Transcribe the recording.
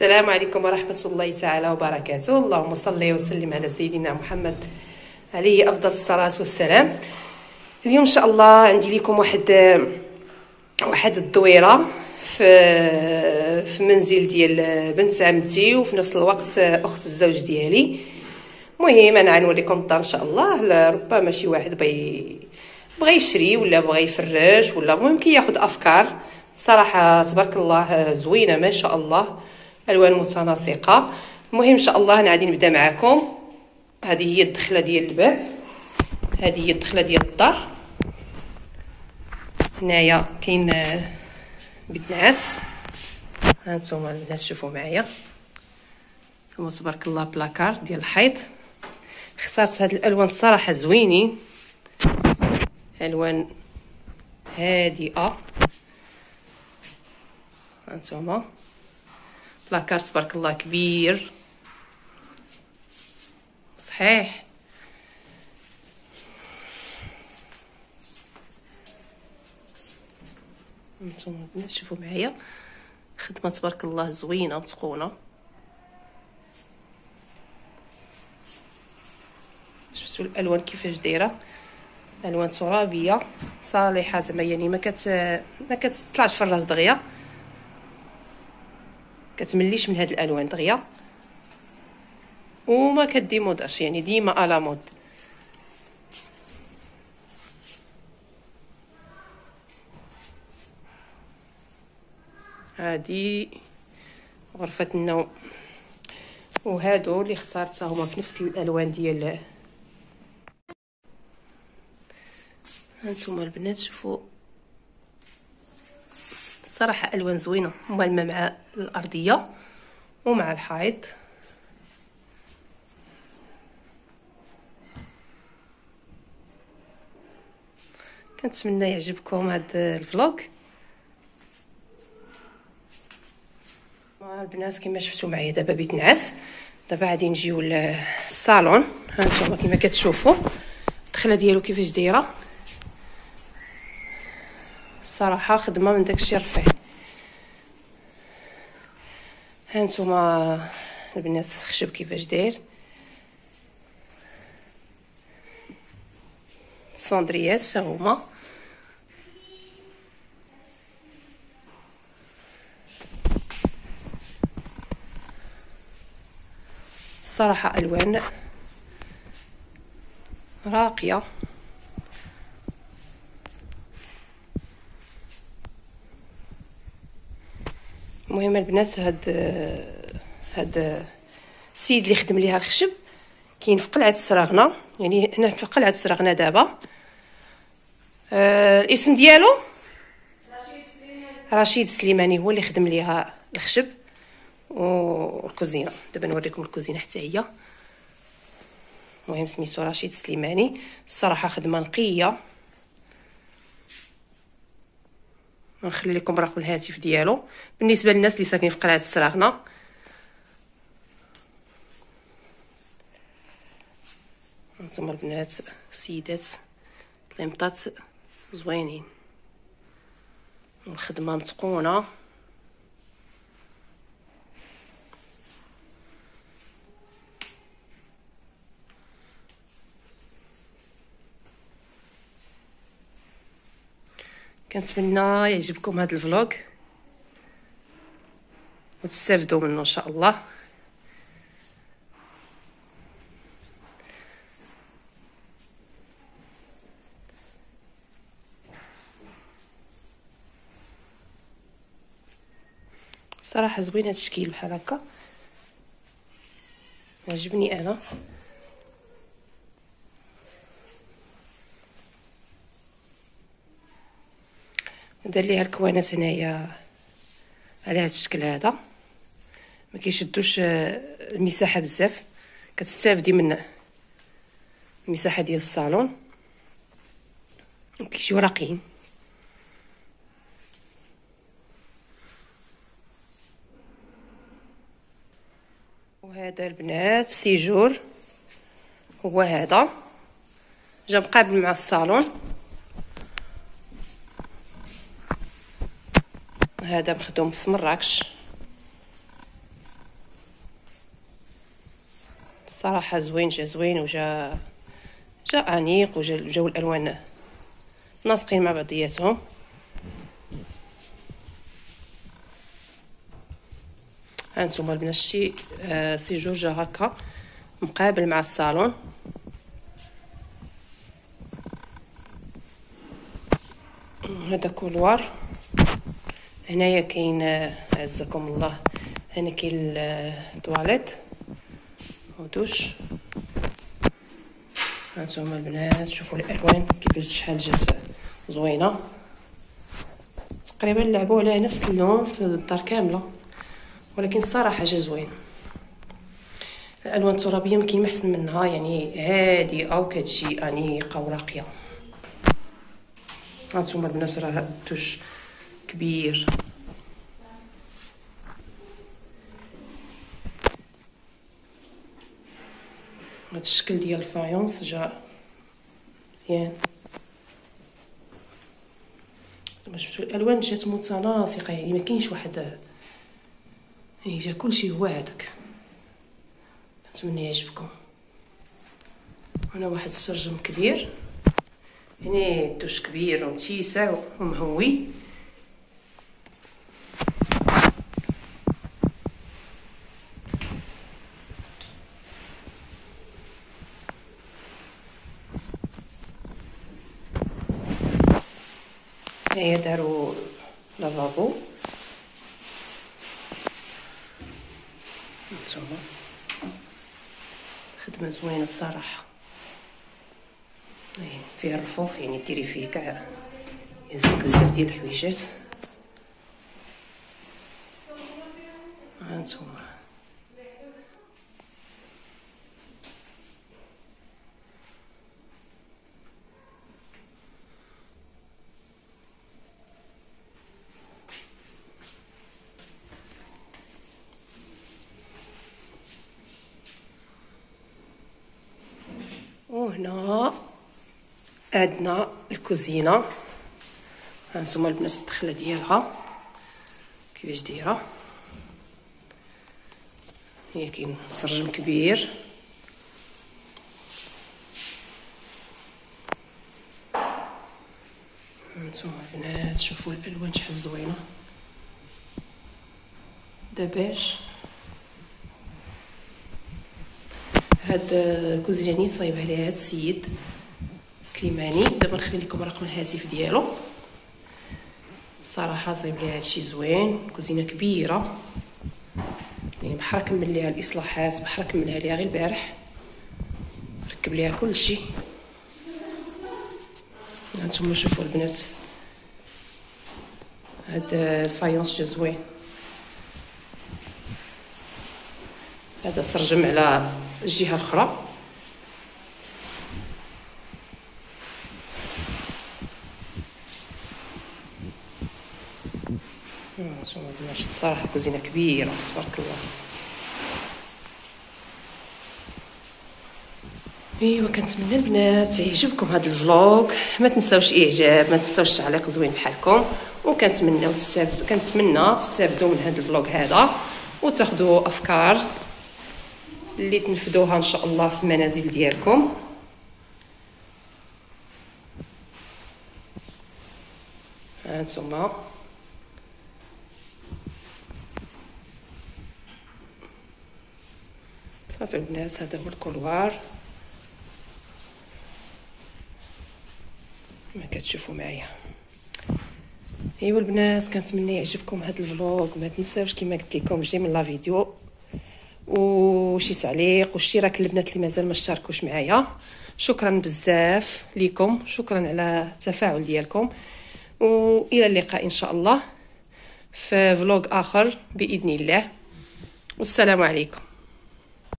السلام عليكم ورحمة الله تعالى وبركاته. اللهم صل وسلم على سيدنا محمد عليه أفضل الصلاة والسلام. اليوم إن شاء الله عندي لكم واحد واحد الدويرة في في منزل ديال بنت عمتي وفي نفس الوقت أخت الزوج ديالي. المهم أنا غنوريكم الدار إن شاء الله. ربما شي واحد بغي بغى يشري ولا بغى يفرش ولا المهم كياخذ أفكار. صراحة تبارك الله زوينة ما شاء الله. ألوان متناسقة. المهم إن شاء الله أنا غادي نبدأ معكم هذه هي الدخلة ديال الباب. هذه هي الدخلة ديال الدار. هنايا كاين بيت نعاس. ها نتوما الناس شوفوا معايا. ثم تبارك الله بلاكار ديال الحيط. اخترت هاد الألوان الصراحه زوينين. ألوان هادئة. هانتوما لاكار تبارك الله كبير. صحيح. نتوما البنات شوفوا معايا. خدمة تبارك الله زوينة متقونه شفتوا الألوان كيفاش دايرة؟ ألوان ترابية. صالحة زعما يعني ما كت ما كتطلعش في الراس دغيا. كتمليش من هاد الألوان دغيا. وما كديموداش يعني ديما ألا مود. هادي غرفة النوم وهادو اللي اختارتها هما في نفس الألوان ديال هانتوما البنات شوفوا صراحة الوان زوينه ملمه مع الأرضية ومع الحائط. كنتمنى يعجبكم هذا الفلوق. البنات كما شفتوا معايا دابا بيت نعس دابا غادي نجيو للصالون. ها نتوما كما كتشوفوا الدخلة ديالو كيفاش دايرة؟ صراحة خدمه من داكشي رفيع. هانتوما البنات الخشب كيفاش داير. صندريات هما صراحة ألوان راقية. المهم البنات هاد هاد السيد اللي خدم ليها الخشب كاين في قلعة السراغنه يعني هنا في قلعة السراغنه دابا. آه الاسم ديالو؟ رشيد سليماني رشيد سليماني هو اللي خدم ليها الخشب والكوزينة. دابا نوريكم الكوزينة حتى هي. المهم سميتو رشيد سليماني. الصراحة خدمة نقية. نخلي لكم رقم الهاتف ديالو. بالنسبة للناس اللي ساكنين في قلعة السراغنه هانتوما البنات السيدات ليمطات زوينين. الخدمة متقونة. كنتمنى يعجبكم هذا الفلوغ. وتستافدوا منه إن شاء الله. صراحة زوين التشكيل بحال هكا. عجبني أنا. دار ليها الكوانات هنايا على هذا الشكل هذا. ما كيشدوش آه، المساحة بزاف. كتستافدي من المساحة ديال الصالون. وكيجيو راقيين. وهذا البنات سيجور. هو هذا. جا مقابل مع الصالون. هذا مخدوم في مراكش. صراحة زوين جا زوين وجا جا أنيق وجا جاو الالوان ناسقين مع بعضياتهم. هانتوما البنات شتي آه سيجور هكا مقابل مع الصالون. هذا كولوار. هنايا كاين عزكم الله. هنا كاين الطواليت ودوش هانتوما البنات شوفوا الألوان كيفاش شحال جات زوينة. تقريبا لعبوا على نفس اللون في الدار كاملة ولكن الصراحة جا زوين الألوان الترابية ما كاين أحسن منها يعني هادئة أو كتجي أنيقة وراقية. هانتوما البنات راه الدوش كبير. هاد الشكل ديال الفايونس جا مزيان شفتوا الالوان جات متناسقه يعني ما كاينش واحد هي جا كلشي هو هذاك نتمنى يعجبكم هنا واحد السرجم كبير يعني الدوش كبير ومتيسع ومهوي هي داروا لافابو نتوما خدمه زوينه الصراحه فيه الرفوف يعني ديري فيه كاع يزيد بزاف ديال الحويجات هانتوما وهنا عندنا الكوزينة. هانتوما البنات الدخلة ديالها. كيفاش دايرة؟ هي كاين سرجم كبير هانتوما البنات شوفوا الألوان شحال زوينة. دباج هاد الكوزيني صايب عليها هاد السيد سليماني. دابا نخلي لكم رقم الهاتف ديالو. صراحة صايب ليها هادشي زوين كوزينة كبيرة. يعني بحال كمل ليها الإصلاحات بحال كملها ليها غير البارح. ركب ليها كلشي. هانتوما شوفوا البنات. هاد ال faïence جا زوين. هذا سرجم على الجهة الأخرى. صراحة كوزينه كبيرة تبارك الله. ايوا كنتمنى البنات. يعجبكم هذا الفلوق ما تنساوش إعجاب ما تنساوش تعليق زوين بحالكم. وكنتمنى تستافدوا كنتمنى تستافدوا من هذا الفلوق هذا وتاخذوا أفكار اللي تنفذوها إن شاء الله في المنازل ديالكم. هانتوما صافي البنات هذا هو الكولوار. كما كتشوفوا معايا. أيوا البنات كنتمنى يعجبكم هذا الفلوق ما تنساوش كما قلت لكم جي من لا فيديو. وشي تعليق واشتراك البنات اللي مازال ما اشتركوش معايا. شكرا بزاف ليكم. شكرا على التفاعل ديالكم. وإلى اللقاء إن شاء الله في فلوق آخر بإذن الله. والسلام عليكم.